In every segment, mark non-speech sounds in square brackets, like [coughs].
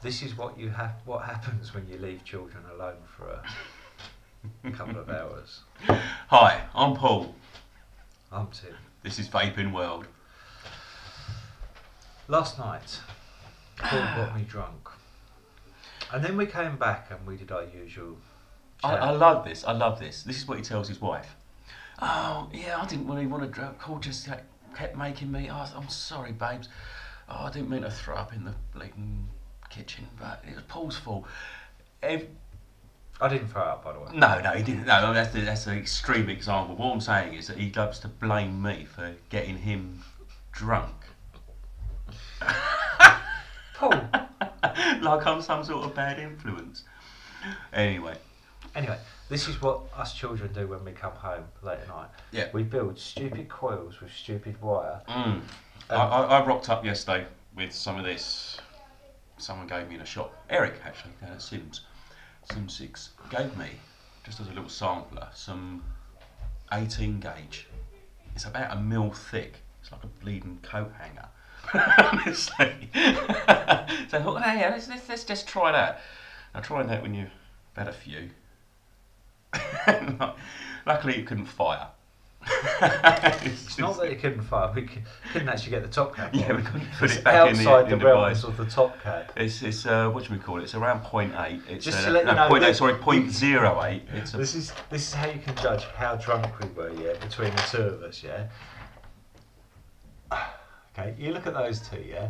This is what you have. What happens when you leave children alone for a couple of hours. Hi, I'm Paul. I'm Tim. This is Vaping World. Last night, Paul got me drunk, and then we came back and we did our usual. I. I love this. I love this. This is what he tells his wife. Oh, yeah, I didn't really want to drink. Paul just kept making me. Oh, I'm sorry, babes. Oh, I didn't mean to throw up in the bleeding kitchen, but it was Paul's fault. I didn't throw up, by the way. no, no, he didn't. No, that's the, that's an extreme example. What I'm saying is that he loves to blame me for getting him drunk, Paul. [laughs] like I'm some sort of bad influence. Anyway, Anyway, this is what us children do when we come home late at night. Yeah. We build stupid coils with stupid wire. Mm. I, I, I rocked up yesterday with some of this. Someone gave me in a shop. Eric, actually, down at Sims. Sims 6 gave me, just as a little sampler, some 18 gauge. It's about a mil thick. It's like a bleeding coat hanger. [laughs] Honestly. [laughs] so I thought, hey, let's, let's, let's just try that. Now, try that when you've had a few. [laughs] Luckily, it couldn't fire. [laughs] It's not that it couldn't fire. We couldn't actually get the top cap. Yeah, we couldn't put It's it back in the, outside in the realms device. of the top cap. It's it's uh, what do we call it? It's around 0.8. It's Just uh, to let you know point eight, sorry, 0.08. It's a, This is this is how you can judge how drunk we were, yeah, between the two of us, yeah. [sighs] Okay, you look at those two, yeah.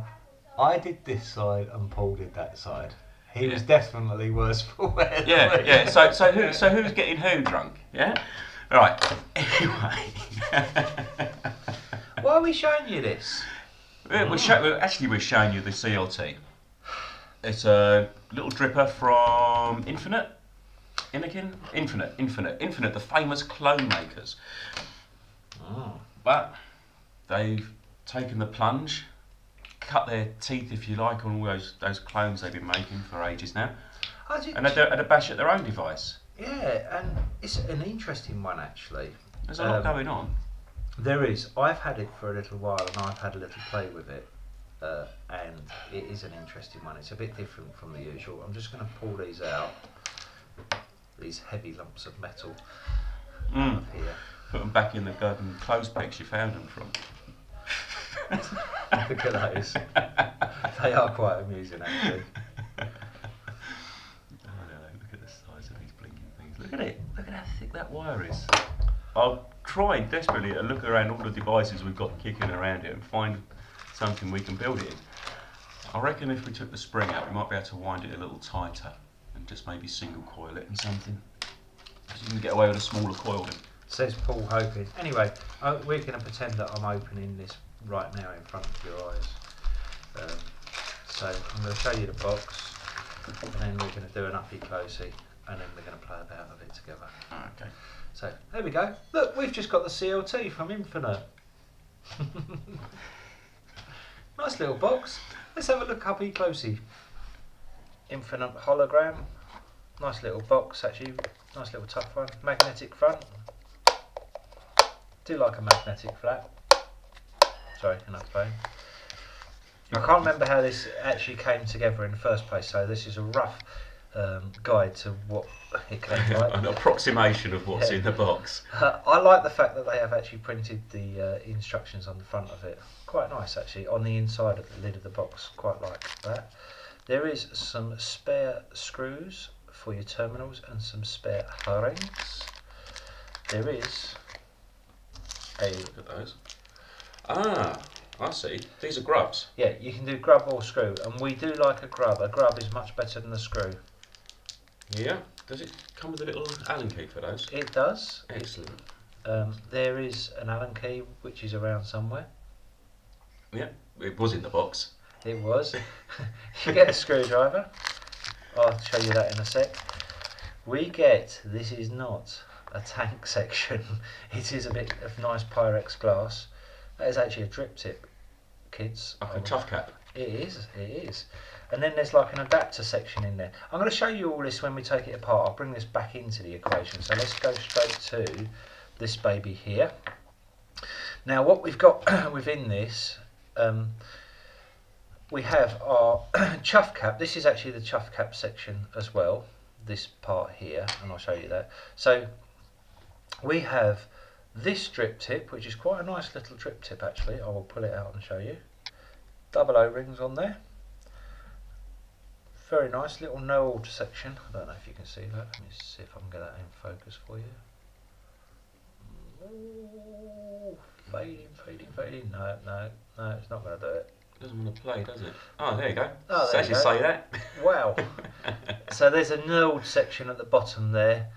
I did this side and Paul did that side. He was definitely worse [laughs] for wear. yeah, yeah. So so who so who's getting who drunk? Yeah. Right. Anyway, Why are we showing you this? we're, we're show, we're- actually we're showing you the CLT. It's a little dripper from Infinite. Innokin? Infinite, Infinite, Infinite, the famous clone makers. Oh. But they've taken the plunge, cut their teeth, if you like, on all those those clones they've been making for ages now, and a, had a bash at their own device. Yeah, and it's an interesting one actually. There's a lot Um, going on. There is. I've had it for a little while, and I've had a little play with it, uh, and it is an interesting one. It's a bit different from the usual. I'm just going to pull these out. These heavy lumps of metal Mm. of here. Put them back in the garden clothes pegs you found them from. [laughs] Look at those. they are quite amusing, actually. Oh, no, look at the size of these blinking things. Look at it. Look at how thick that wire is. I've tried desperately to look around all the devices we've got kicking around here and find something we can build it in. I reckon if we took the spring out, we might be able to wind it a little tighter and just maybe single coil it and something. 'Cause you can get away with a smaller coil then. Says Paul hoping. Anyway, uh, we're going to pretend that I'm opening this right now in front of your eyes. Um, so I'm going to show you the box, and then we're going to do an uppy closey, and then we're going to play about with it together. Ah, okay. So there we go. Look, we've just got the CLT from Infinite. [laughs] nice little box. Let's have a look uppy closey. Infinite hologram. Nice little box actually. Nice little tough one. Magnetic front. Do like a magnetic flap. Sorry, enough phone. I can't remember how this actually came together in the first place, so this is a rough um, guide to what [laughs] it came like. An approximation of what's Yeah. in the box. Uh, I like the fact that they have actually printed the uh, instructions on the front of it. Quite nice, actually. On the inside of the lid of the box, quite like that. There is some spare screws for your terminals and some spare O-rings. There is a Look at those. Ah, I see. These are grubs. yeah. You can do grub or screw, and we do like a grub. A grub is much better than a screw. Yeah. Does it come with a little Allen key for those? It does. Excellent. Um, there is an Allen key which is around somewhere. Yeah, it was in the box. It was. [laughs] you get a screwdriver. I'll show you that in a sec. We get, this is not a tank [laughs] section, it is a bit of nice Pyrex glass. That is actually a drip tip, kids. Like a tough cap. It is, it is. And then there's like an adapter section in there. I'm going to show you all this when we take it apart. I'll bring this back into the equation. So let's go straight to this baby here. Now what we've got [clears throat] within this, um, we have our [clears throat] chuff cap. This is actually the chuff cap section as well. This part here, and I'll show you that. So we have this drip tip, which is quite a nice little drip tip actually. I will pull it out and show you. Double O-rings on there. Very nice little no section. I don't know if you can see that. Let me see if I can get that in focus for you. Ooh, fading, fading, fading. No, no, no, it's not going to do it. Doesn't want to play, does it? Oh, there you go. Oh, there you actually go. say that. Wow. [laughs] so there's a knurled section at the bottom there.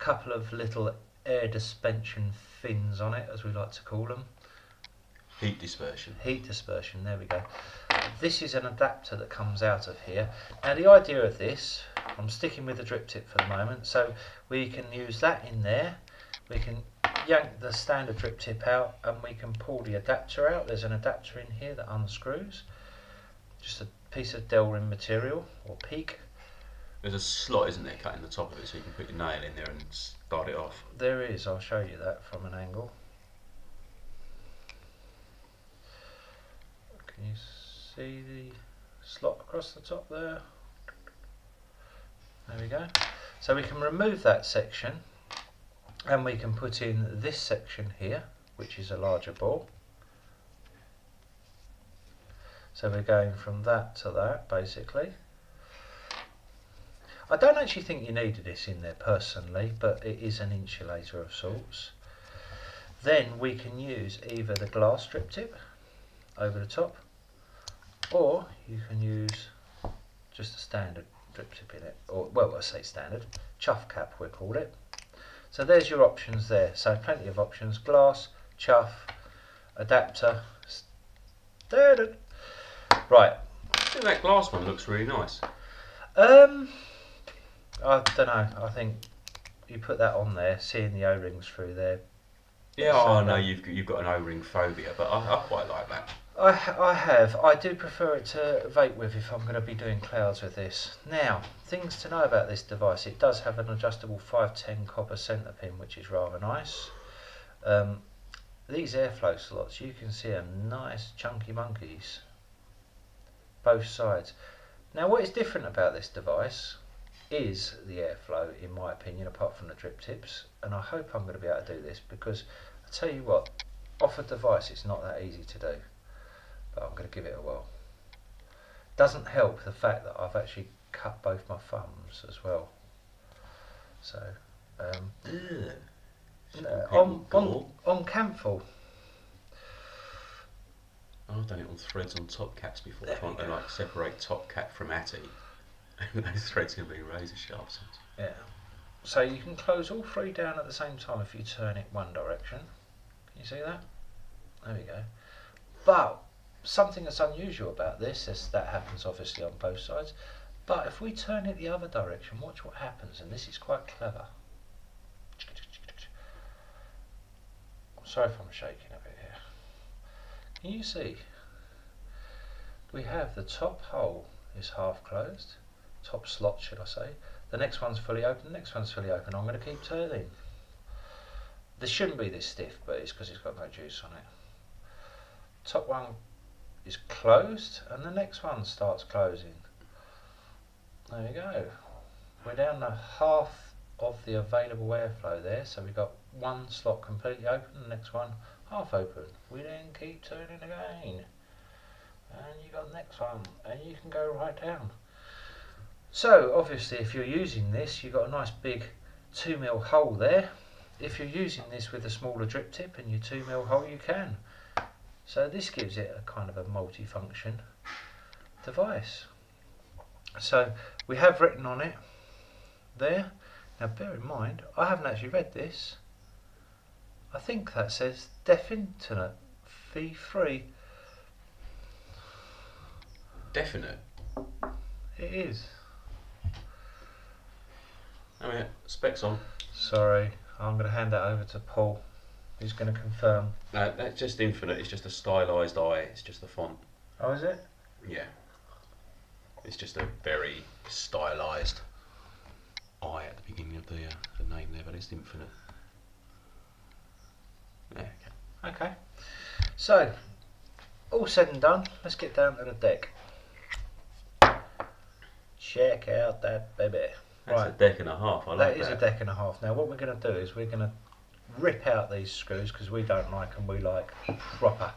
A couple of little air dispension fins on it, as we like to call them. Heat dispersion. Heat dispersion, there we go. This is an adapter that comes out of here. Now the idea of this, I'm sticking with the drip tip for the moment, so we can use that in there. We can yank the standard drip tip out and we can pull the adapter out. There's an adapter in here that unscrews. Just a piece of Delrin material or PEEK. There's a slot, isn't there, cut in the top of it, so you can put your nail in there and start it off. There is, I'll show you that from an angle. Can you see the slot across the top there? There we go. So we can remove that section and we can put in this section here, which is a larger ball. So we're going from that to that basically. I don't actually think you needed this in there personally, but it is an insulator of sorts. Then we can use either the glass drip tip over the top, or you can use just a standard drip tip in it, or well, I say standard, chuff cap we call it. So there's your options there. So plenty of options: glass, chuff, adapter. Standard. Right. I think that glass one looks really nice. Um, I don't know. I think you put that on there, seeing the O-rings through there. Yeah, So, I know uh, you've you've got an O-ring phobia, but I, I quite like that. I, I have. I do prefer it to vape with if I'm going to be doing clouds with this. Now, things to know about this device. It does have an adjustable 510 copper centre pin, which is rather nice. Um, these airflow slots, you can see them nice chunky monkeys. Both sides. Now, what is different about this device is the airflow, in my opinion, apart from the drip tips. And I hope I'm going to be able to do this because I tell you what, off a device, it's not that easy to do but I'm going to give it a whirl. Doesn't help the fact that I've actually cut both my thumbs as well. So, um, uh, on, on, on Kanthal, I've done it on threads on top caps before, trying to like separate top cap from atty. And [laughs] those threads can be razor sharp. sometimes. yeah. So you can close all three down at the same time if you turn it one direction. Can you see that? There we go. But something that's unusual about this is that happens obviously on both sides. But if we turn it the other direction, watch what happens, and this is quite clever. Sorry if I'm shaking a bit here. Can you see? We have the top hole is half closed, top slot should I say. The next one's fully open, the next one's fully open. I'm going to keep turning. This shouldn't be this stiff, but it's because it's got no juice on it. Top one is closed, and the next one starts closing. There we go. We're down to half of the available airflow there, so we've got one slot completely open, the next one half open. We then keep turning again, and you've got the next one, and you can go right down. So obviously, if you're using this, you've got a nice big two mil hole there. If you're using this with a smaller drip tip and your two mil hole, you can. So this gives it a kind of a multi-function device. So we have written on it there. Now bear in mind, I haven't actually read this. I think that says definite V3. Definite. It is. Oh yeah, specs on. Sorry, I'm going to hand that over to Paul. Who's going to confirm? No, that's just infinite. It's just a stylized eye. It's just the font. Oh, is it? Yeah. It's just a very stylized eye at the beginning of the uh, the name there, but it's infinite. Yeah. Okay. Okay. So, all said and done, let's get down to the deck. Check out that baby. That's Right. a deck and a half. I That like is that. a deck and a half. Now, what we're going to do is we're going to rip out these screws because we don't like them. We like proper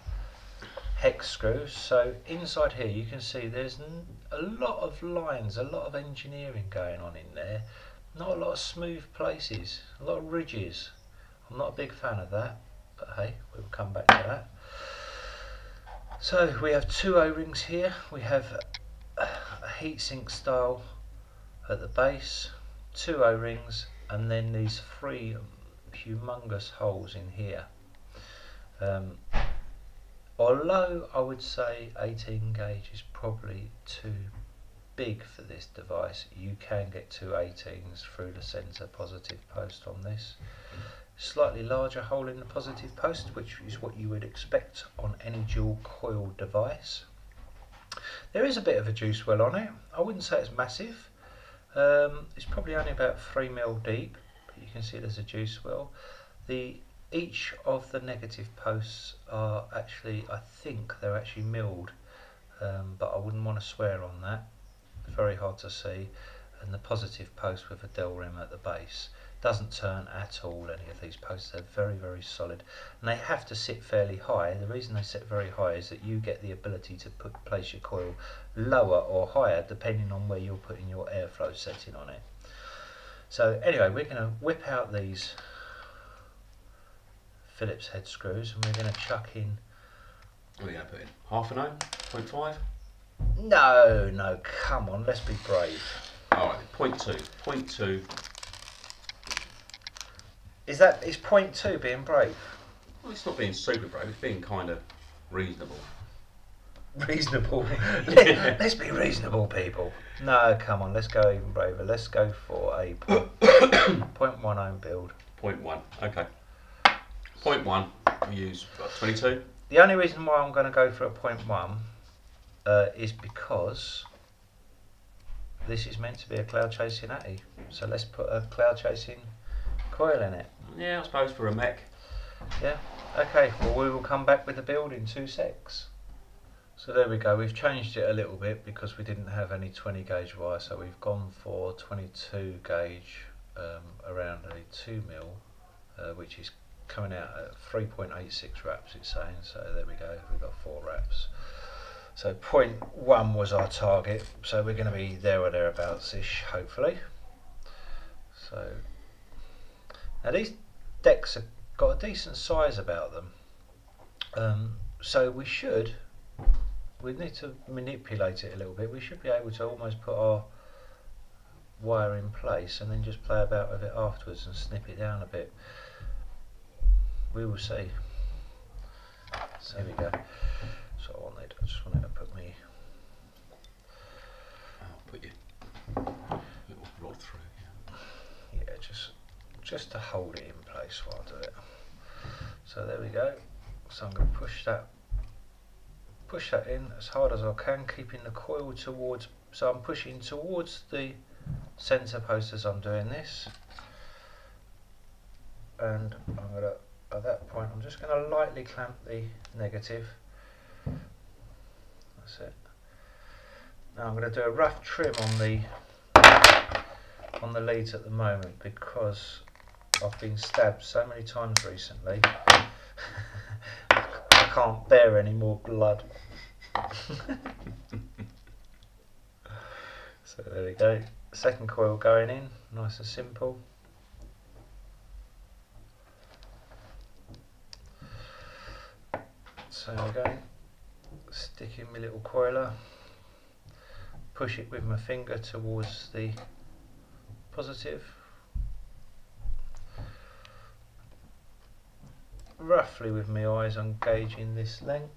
hex screws. So inside here, you can see there's a lot of lines, a lot of engineering going on in there. Not a lot of smooth places, a lot of ridges. I'm not a big fan of that, but hey, we'll come back to that. So we have two O-rings here. We have a heatsink style at the base, two O-rings, and then these three humongous holes in here. Um, although I would say 18 gauge is probably too big for this device, you can get two 18s through the centre positive post on this. Slightly larger hole in the positive post, which is what you would expect on any dual coil device. There is a bit of a juice well on it. I wouldn't say it's massive. Um, it's probably only about three mil deep, but you can see there's a juice well. The each of the negative posts are actually, I think they're actually milled, um, but I wouldn't want to swear on that. It's very hard to see, and the positive post with a Delrin at the base doesn't turn at all. Any of these posts, they're very, very solid, and they have to sit fairly high. The reason they sit very high is that you get the ability to put place your coil lower or higher depending on where you're putting your airflow setting on it. So anyway, we're going to whip out these Phillips head screws and we're going to chuck in. What are you going to put in? Half an ohm? Point five? No, no, come on, let's be brave. Alright, point two. Point two. Is that is point two being brave? Well, it's not being super brave, it's being kind of reasonable. Reasonable. [laughs] Let, us be reasonable, people. No, come on, let's go even braver. Let's go for a point, [coughs] point one ohm build. Point one. Okay. Point one. We use what, 22? The only reason why I'm going to go for a point one uh, is because this is meant to be a cloud chasing Atty. So let's put a cloud chasing coil in it. Yeah, I suppose for a mech. Yeah. Okay. Well, we will come back with the build in two secs. So there we go. We've changed it a little bit because we didn't have any 20 gauge wire, so we've gone for 22 gauge um, around a 2 mil, uh, which is coming out at 3.86 wraps. It's saying. So there we go. We've got four wraps. So point one was our target. So we're going to be there or thereabouts ish, hopefully. So now these decks have got a decent size about them. Um, so we should, we need to manipulate it a little bit. We should be able to almost put our wire in place and then just play about with it afterwards and snip it down a bit. We will see. So there we go. So I wanted, I just wanted to put me I'll put your little rod through. Yeah. yeah, just just to hold it in place while I do it. So there we go. So I'm going to push that push that in as hard as I can, keeping the coil towards. So I'm pushing towards the centre post as I'm doing this, and I'm to at that point I'm just going to lightly clamp the negative. That's it. Now I'm going to do a rough trim on the on the leads at the moment because I've been stabbed so many times recently. [laughs] Can't bear any more blood. [laughs] so there we go. Second coil going in, nice and simple. So again, stick in my little coiler, push it with my finger towards the positive. Roughly with my eyes I'm gauging this length.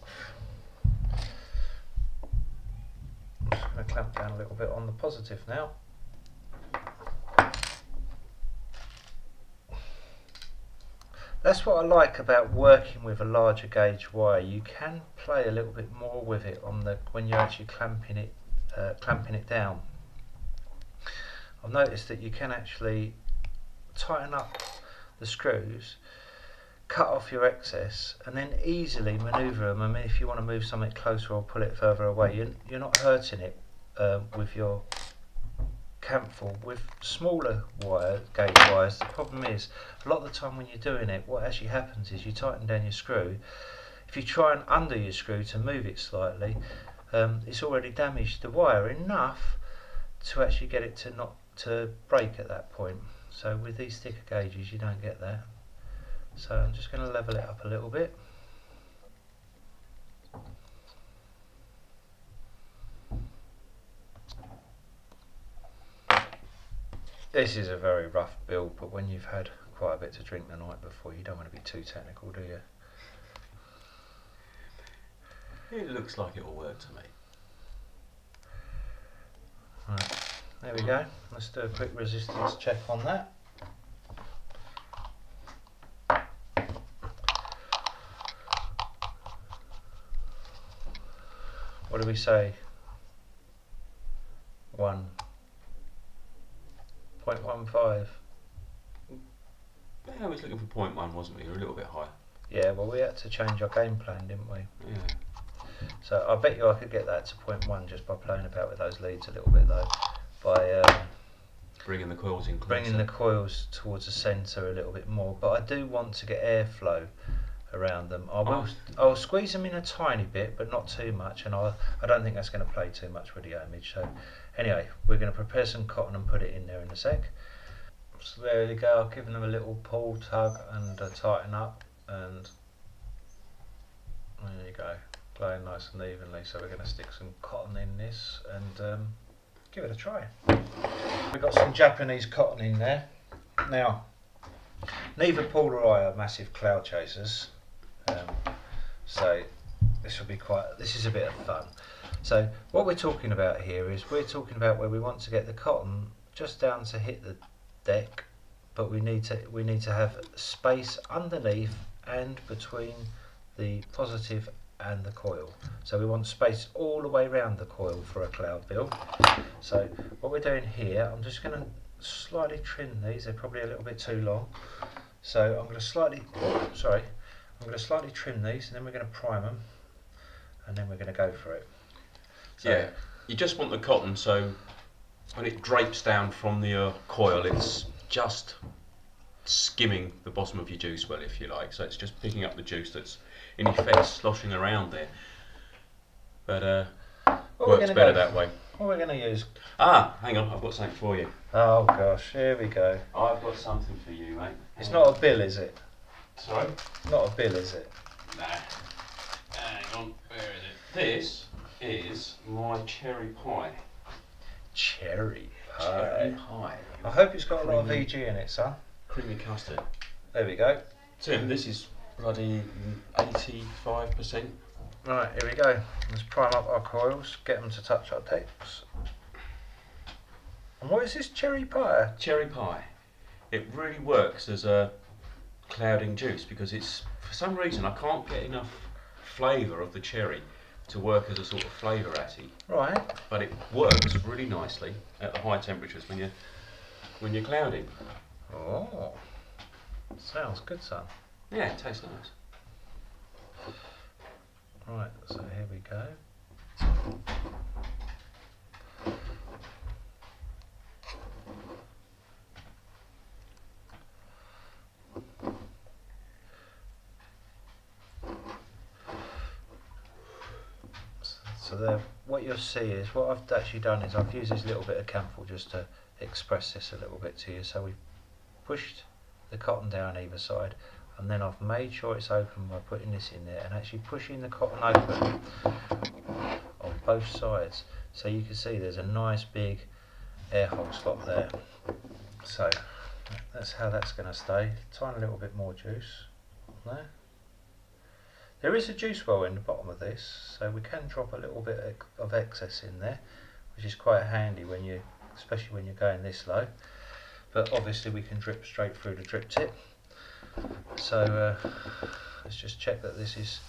I'm just going to clamp down a little bit on the positive now. That's what I like about working with a larger gauge wire. You can play a little bit more with it on the when you're actually clamping it, uh, clamping it down. I've noticed that you can actually tighten up the screws cut off your excess and then easily manoeuvre them. I mean, if you want to move something closer or pull it further away, you're, you're not hurting it um, with your Kanthal. With smaller wire gauge wires, the problem is a lot of the time when you're doing it, what actually happens is you tighten down your screw. If you try and undo your screw to move it slightly, um, it's already damaged the wire enough to actually get it to not to break at that point. So with these thicker gauges, you don't get that. So I'm just going to level it up a little bit. This is a very rough build, but when you've had quite a bit to drink the night before, you don't want to be too technical, do you? It looks like it'll work to me. Right, there we go. Let's do a quick resistance check on that. What do we say? One. Point one five. Yeah, I was looking for point one, wasn't we? You're a little bit high. Yeah, well we had to change our game plan, didn't we? Yeah. So I bet you I could get that to point one just by playing about with those leads a little bit though. By um, Bringing the coils in closer. bringing the coils towards the centre a little bit more. But I do want to get airflow around them. I will. Oh. I'll squeeze them in a tiny bit, but not too much. And I, I don't think that's going to play too much with the image. So anyway, we're going to prepare some cotton and put it in there in a sec. So there you go. I've given them a little pull, tug, and uh, tighten up, and there you go, playing nice and evenly. So we're going to stick some cotton in this and um, give it a try. We've got some Japanese cotton in there. Now, neither Paul or I are massive cloud chasers, so this will be quite. This is a bit of fun. So what we're talking about here is we're talking about where we want to get the cotton just down to hit the deck, but we need to we need to have space underneath and between the positive and the coil. So we want space all the way around the coil for a cloud build. So what we're doing here, I'm just going to slightly trim these. They're probably a little bit too long. So I'm going to slightly, sorry, I'm going to slightly trim these, and then we're going to prime them, and then we're going to go for it. So, Yeah. You just want the cotton so when it drapes down from the uh, coil, it's just skimming the bottom of your juice well, if you like. So it's just picking up the juice that's in effect sloshing around there. But uh, works better that way. What are we're going to use? Ah, hang on, I've got something for you. Oh gosh, here we go. I've got something for you, mate. It's not a bill, is it? Sorry? Not a bill, is it? Nah. Hang on, where is it? This is my cherry pie. Cherry Cherry pie. pie. I hope it's got a lot of Creamy. VG in it, son. Creamy custard. There we go. Tim, this is bloody 85%. Right, here we go. Let's prime up our coils, get them to touch our decks. And what is this cherry pie? Cherry pie. It really works as a clouding juice because it's, for some reason, I can't get enough flavour of the cherry to work as a sort of flavour atty. Right. But it works really nicely at the high temperatures when you're, when you're clouding. Oh, sounds good, son. Yeah, it tastes nice. Right, so here we go. So there, what you'll see is what I've actually done is I've used this little bit of Kanthal just to express this a little bit to you. So we've pushed the cotton down either side and then I've made sure it's open by putting this in there and actually pushing the cotton open on both sides. So you can see there's a nice big air hole slot there. So that's how that's going to stay. Tiny little bit more juice there there is a juice well in the bottom of this so we can drop a little bit of excess in there which is quite handy when you especially when you're going this low but obviously we can drip straight through the drip tip so uh, let's just check that this is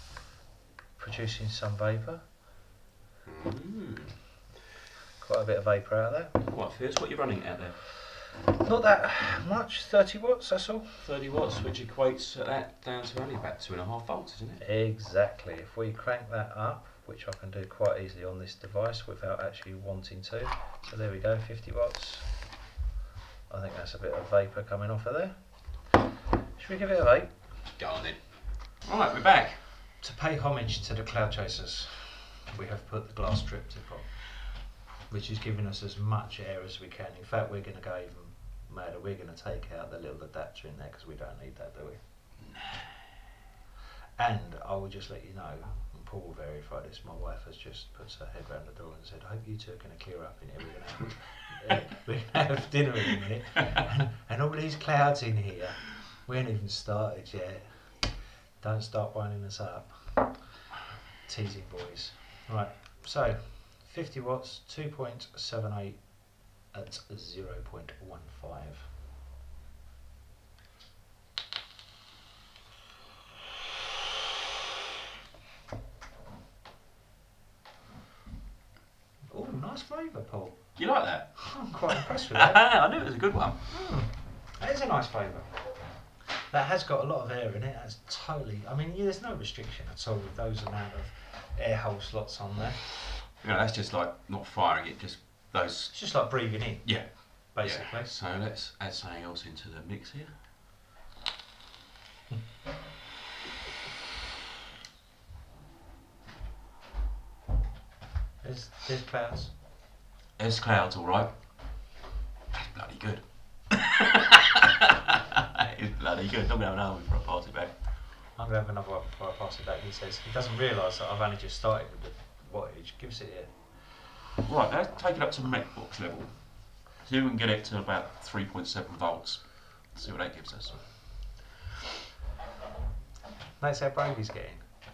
producing some vapour. Mm. Quite a bit of vapour out there. Quite fierce. What are you running at there? Not that much, 30 watts, that's all. 30 watts, which equates that down to only about two and a half volts, isn't it? Exactly. If we crank that up, which I can do quite easily on this device without actually wanting to. So there we go, 50 watts. I think that's a bit of vapour coming off of there. Should we give it a vape? Go on then. Right, we're back. To pay homage to the Cloud Chasers, we have put the glass strip triptych on, which is giving us as much air as we can. In fact, we're going to go even madder. We're going to take out the little adapter in there because we don't need that, do we? And I will just let you know, and Paul will verify this, my wife has just put her head round the door and said, I hope you two are going to clear up in here. We're going to have, [laughs] we're gonna have dinner in a minute. And, and all these clouds in here, we ain't even started yet. Don't start winding us up. Teasing boys. Right, so 50 watts, 2.78 at 0.15. Oh, nice flavour, Paul. You like that? I'm quite impressed with [laughs] that. I knew it was a good one. Hmm, that is a nice flavour. That has got a lot of air in it. That's totally. I mean, yeah, there's no restriction at all with those amount of air hole slots on there. You know, that's just like not firing it, just those. It's just like breathing in, Yeah. basically. Yeah. So let's add something else into the mix here. Hmm. There's, there's clouds. There's clouds, all right. That's bloody good. [laughs] it's bloody good. I'm going home for a party back. I'm going to have another one before I pass it back. He says he doesn't realise that I've only just started with the wattage. Gives it here. Right, let's take it up to box level. See if we can get it to about 3.7 volts. See what that gives us. That's how brave he's getting.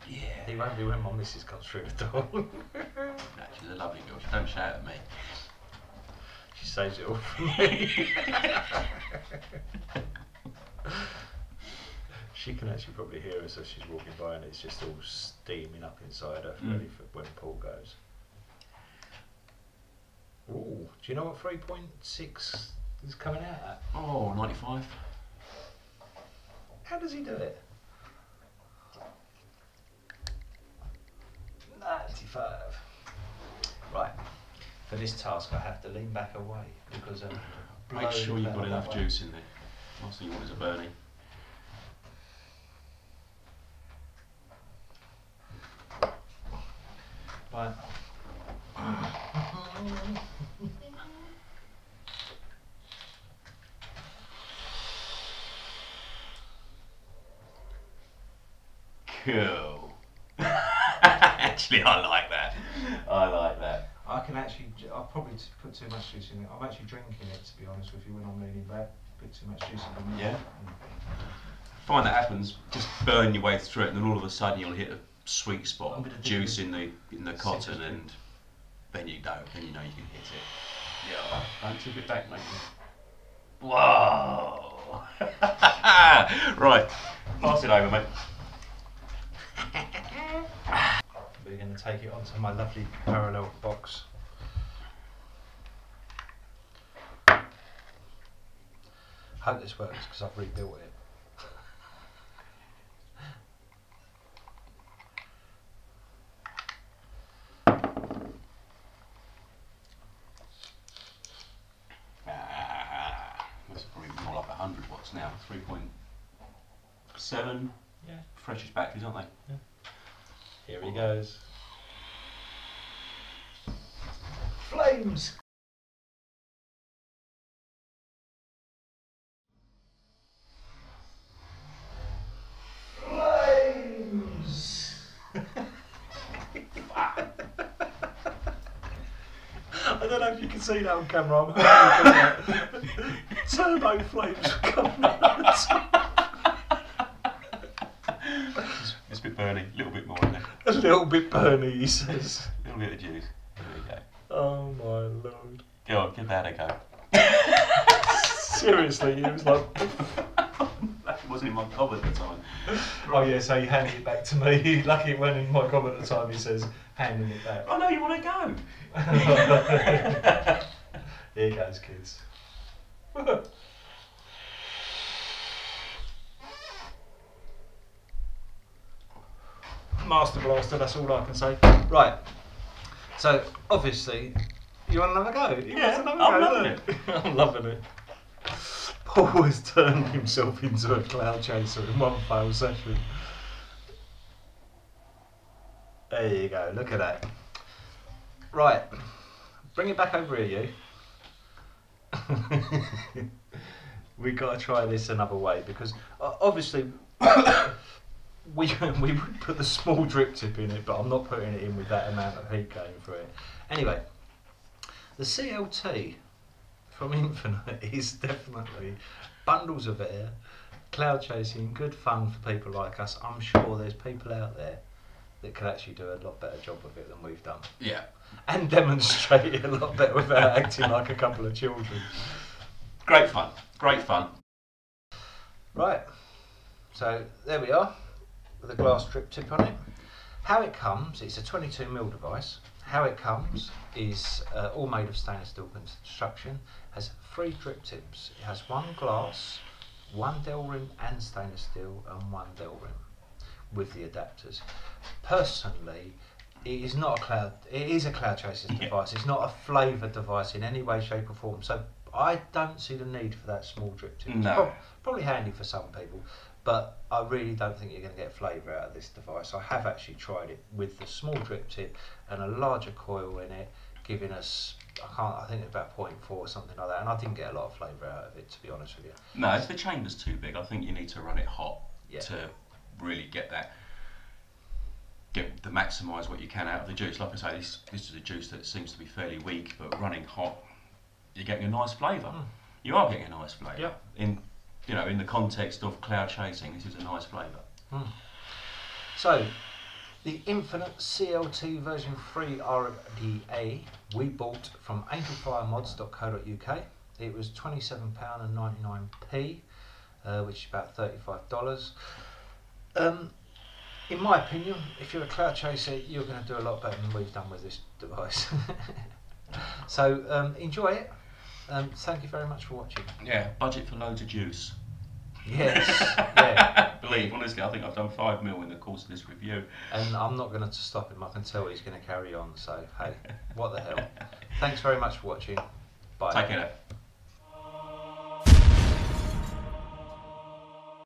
Yeah. He won't be when my missus comes through the door. [laughs] She's a lovely girl. She don't shout at me. she saves it all from me. [laughs] she can actually probably hear us as she's walking by, and it's just all steaming up inside her, Mm. ready for when Paul goes. Ooh, do you know what 3.6 is coming out at? Oh, 95. How does he do it? 95. Right. For this task, I have to lean back away because um, Make sure you've got enough juice in there. Last thing you want is a Bernie. Right. Cool. Actually, I like that. I like that. I can actually, i'll probably put too much juice in it. I'm actually drinking it, to be honest with you, when I'm leaning back. Bit too much juice in it. Yeah? Find that happens, just burn your way through it, and then all of a sudden you'll hit a sweet spot, gonna do juice in the in the cotton, bit. and then you know, then you know you can hit it. Yeah, don't tip it back, mate. Whoa! [laughs] right, pass it over, mate. We're going to take it onto my lovely parallel box. Hope this works because I've rebuilt it. Ah, That's probably more like 100 watts now. 3.7 Yeah. freshest batteries, aren't they? Here he goes. Flames! Flames! [laughs] I don't know if you can see that on camera. I'm hoping that [laughs] turbo flames coming out. It's a bit burny, a little bit more in there. A [laughs] little bit burny, he says. A little bit of juice. There we go. Oh my lord. Go on, give that a go. [laughs] Seriously, it was like, [laughs] that wasn't in my cupboard at the time. oh yeah, so you handed it back to me. Lucky it went in my comment at the time, he says, handing it back. Oh no, you want to go. Here goes, kids. Master Blaster, that's all I can say. Right. So, obviously, you want another go? Yeah, another I'm go, loving look. [laughs] I'm loving it. Paul has turned himself into a cloud chaser in one failed session. There you go, look at that. Right, bring it back over here, you. [laughs] we got to try this another way because obviously we [laughs] we would put the small drip tip in it, but I'm not putting it in with that amount of heat going through it. Anyway, the CLT from [laughs] Infinite is definitely bundles of air, cloud chasing, good fun for people like us. I'm sure there's people out there that could actually do a lot better job of it than we've done Yeah. and [laughs] demonstrate it a lot better without acting like a couple of children. Great fun. Great fun. Right, so there we are with a glass drip tip on it. How it comes, it's a 22mm device. How it comes is uh, all made of stainless steel construction, has three drip tips. It has one glass, one Delrin and stainless steel, and one Delrin with the adapters. Personally, it is not a cloud. It is a cloud chaser Yeah. device. It's not a flavour device in any way, shape, or form. So I don't see the need for that small drip tip. It's No. prob- probably handy for some people, but I really don't think you're going to get flavour out of this device. I have actually tried it with the small drip tip and a larger coil in it, giving us I can't I think about 0.4 or something like that, and I didn't get a lot of flavour out of it to be honest with you. No, if the chamber's too big, I think you need to run it hot Yeah. to really get that, get to maximise what you can out of the juice. Like I say, this, this is a juice that seems to be fairly weak, but running hot, you're getting a nice flavour. Mm. You are getting a nice flavour. Yeah. In, you know, in the context of cloud chasing, this is a nice flavour. So, the Infinite CLT version 3 RDA we bought from angelfiremods.co.uk. It was £27.99p, uh, which is about $35. Um, in my opinion, if you're a cloud chaser, you're going to do a lot better than we've done with this device. [laughs] so, um, enjoy it. Um, thank you very much for watching. Yeah. Budget for loads of juice. Yes, [laughs] yeah. Believe, honestly, I think I've done five mil in the course of this review. And I'm not going to stop him. I can tell he's going to carry on. So, hey, what the hell. [laughs] Thanks very much for watching. Bye. Take care.